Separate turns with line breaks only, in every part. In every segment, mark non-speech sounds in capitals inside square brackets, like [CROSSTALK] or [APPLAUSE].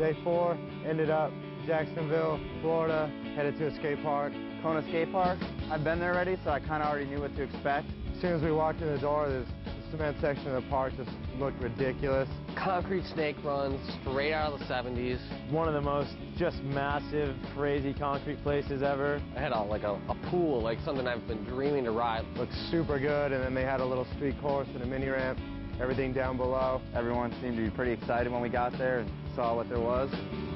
Day four, ended up Jacksonville, Florida, headed to a skate park.
Kona Skate Park. I've been there already, so I kind of already knew what to expect.
As soon as we walked in the door, this the cement section of the park just looked ridiculous.
Concrete snake runs straight out of the 70s.
One of the most just massive, crazy concrete places ever.
I had a, like a, a pool, like something I've been dreaming to ride.
Looked super good, and then they had a little street course and a mini ramp, everything down below.
Everyone seemed to be pretty excited when we got there and saw what there was.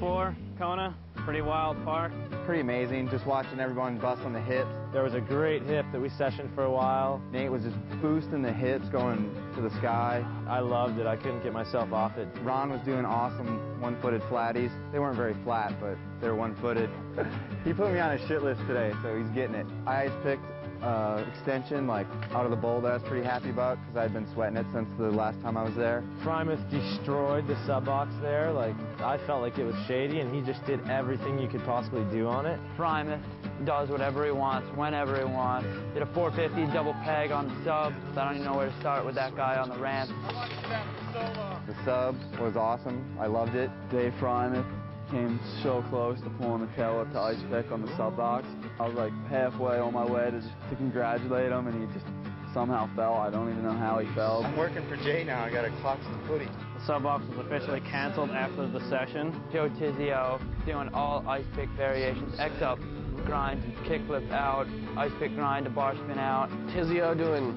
Day Kona, pretty wild park.
Pretty amazing, just watching everyone bust on the hips.
There was a great hip that we sessioned for a while.
Nate was just boosting the hips going to the sky.
I loved it. I couldn't get myself off it.
Ron was doing awesome one-footed flatties. They weren't very flat, but they're one-footed. [LAUGHS] he put me on a shit list today, so he's getting it. I ice picked uh, extension like out of the bowl that I was pretty happy about because I'd been sweating it since the last time I was there.
Primus destroyed the sub box there. Like I felt like it was shady, and he just did everything you could possibly do on it.
Primus does whatever he wants, whenever he wants. Did a 450 double peg on the sub, so I don't even know where to start with that guy on the ramp.
The sub was awesome. I loved it.
Dave Primus came so close to pulling the tail up to ice pick on the sub box. I was like halfway on my way to, to congratulate him, and he just somehow fell. I don't even know how he fell.
I'm working for Jay now. I got to clock some footy.
The sub box was officially canceled after the session.
Joe Tizio doing all ice pick variations, X up, grind, kickflip out, ice pick grind to bar spin out.
Tizio doing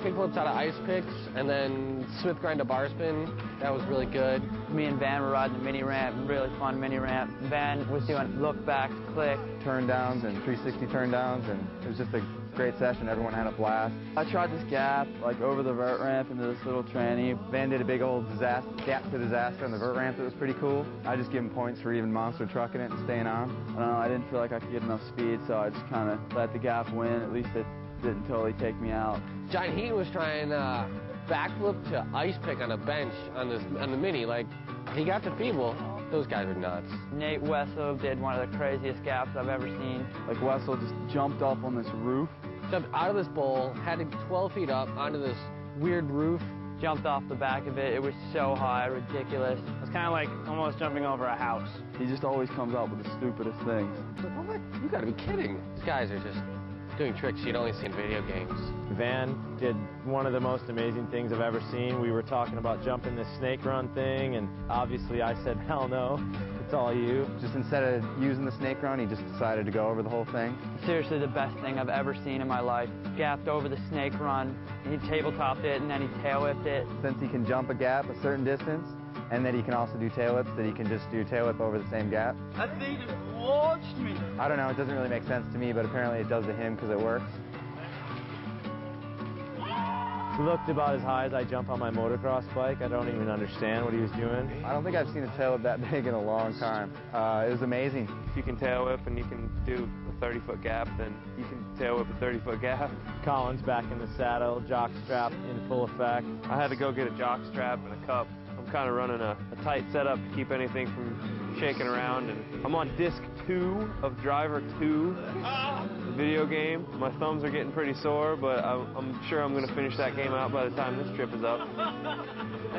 kickflips out of ice picks, and then Smith grind to bar spin. That was really good.
Me and Van were riding the mini ramp, really fun mini ramp. Van was doing look backs, click.
Turn downs and 360 turn downs, and it was just a great session. Everyone had a blast. I tried this gap, like over the vert ramp into this little tranny. Van did a big old disaster, gap to disaster on the vert ramp that was pretty cool. I just give him points for even monster trucking it and staying on.
I don't know, I didn't feel like I could get enough speed, so I just kind of let the gap win. At least it didn't totally take me out.
John Heat was trying uh, backflip to ice pick on a bench on this on the mini. Like he got to people. Those guys are nuts.
Nate Wessel did one of the craziest gaps I've ever seen.
Like Wessel just jumped up on this roof.
Jumped out of this bowl, had to 12 feet up onto this weird roof.
Jumped off the back of it. It was so high, ridiculous.
It's kind of like almost jumping over a house.
He just always comes up with the stupidest things.
What? You gotta be kidding. These guys are just doing tricks you'd only see in video games.
Van did one of the most amazing things I've ever seen. We were talking about jumping the snake run thing, and obviously I said, hell no, it's all you.
Just instead of using the snake run, he just decided to go over the whole thing.
Seriously, the best thing I've ever seen in my life. Gapped over the snake run, and he tabletopped it, and then he tail whipped it.
Since he can jump a gap a certain distance, and that he can also do tail whips, that he can just do tail whip over the same gap.
That thing just launched me.
I don't know, it doesn't really make sense to me, but apparently it does to him because it works.
He looked about as high as I jump on my motocross bike. I don't even understand what he was doing.
I don't think I've seen a tail whip that [LAUGHS] big in a long time. Uh, it was amazing.
If you can tail whip and you can do a 30 foot gap, then you can tail whip a 30 foot gap.
Collins back in the saddle, jock strap in full effect.
I had to go get a jock strap and a cup. I'm kind of running a, a tight setup to keep anything from shaking around. And I'm on disc two of Driver 2, the video game. My thumbs are getting pretty sore, but I, I'm sure I'm going to finish that game out by the time this trip is up.